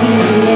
to